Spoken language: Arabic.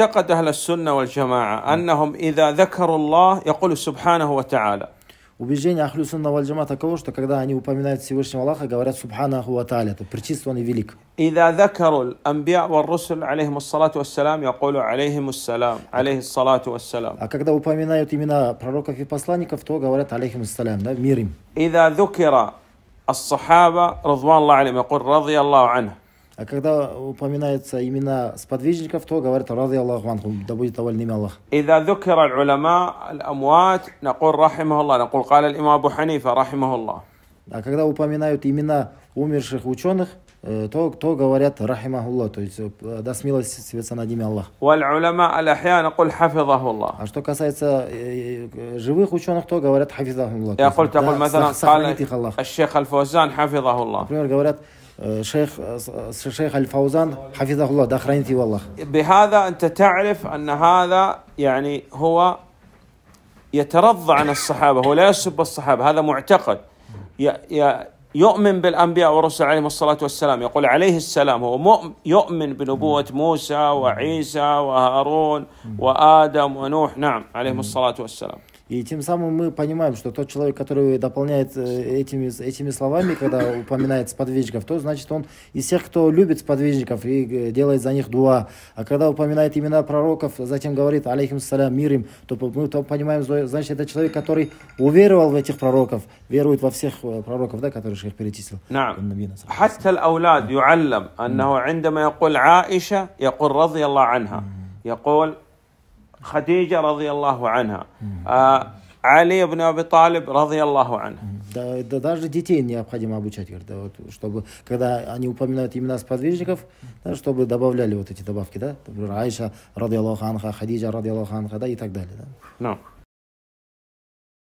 معتقد أهل السنة والجماعة أنهم إذا ذكروا الله يقول سبحانه وتعالى Убеждение Ахлю Сунна Валь Джама таково, что когда они упоминают Всевышнего Аллаха, говорят Субханаху Ва Тааля, то причист он и велик. إذا ذكروا الأنبياء والرسل عليهم الصلاة والسلام يقول عليهم السلام عليه الصلاة والسلام А когда упоминают имена пророков и посланников, то говорят алейхим ассалям, да, мир им. إذا ذكر الصحابة رضوان الله عليهم يقول رضي الله عنه А когда упоминаются имена сподвижников, то говорят ради Аллаху анху, да будет доволен имя Аллах. إذا ذكر العلماء الأموات نقول رحمه الله نقول قال الإمام أبو حنيفة رحمه الله А когда упоминают имена умерших ученых, э, то, то говорят рахимахуллах, то есть э, да смилостивится над имя Аллах. والعلماء الأحياء نقول حفظه الله А что касается э, э, живых ученых, то говорят хафизахуллах. то есть, شيخ الشيخ الفوزان حفظه الله. ده خرينتي والله. بهذا أنت تعرف أن هذا يعني هو يترضى عن الصحابة هو لا يسب الصحابة هذا معتقد. يؤمن بالأنبياء والرسل عليهم الصلاة والسلام يقول عليه السلام هو مؤمن يؤمن بنبوة موسى وعيسى وهارون وآدم ونوح نعم عليهم الصلاة والسلام И тем самым мы понимаем, что тот человек, который дополняет э, этими, этими словами, когда упоминает сподвижников, то значит он из тех, кто любит сподвижников и э, делает за них дуа. А когда упоминает имена пророков, затем говорит алейхим салям, мир им, то мы то понимаем, зо- значит это человек, который уверовал в этих пророков, верует во всех э, пророков, да, которые шейх перечислил. نعم Набина, саллаллаху алейхи حتى الأولاد يعلم أنه عندما يقول عائشة يقول رضي الله عنها يقول خديجة رضي الله عنها آه علي بن أبي طالب رضي الله عنه Да, да даже детей необходимо обучать, говорит, да, вот, чтобы, когда они упоминают имена сподвижников, да, чтобы добавляли вот эти добавки, да, например, Айша, ради Аллаху анха, Хадиджа, ради Аллаху анха, да, и так далее, да. نعم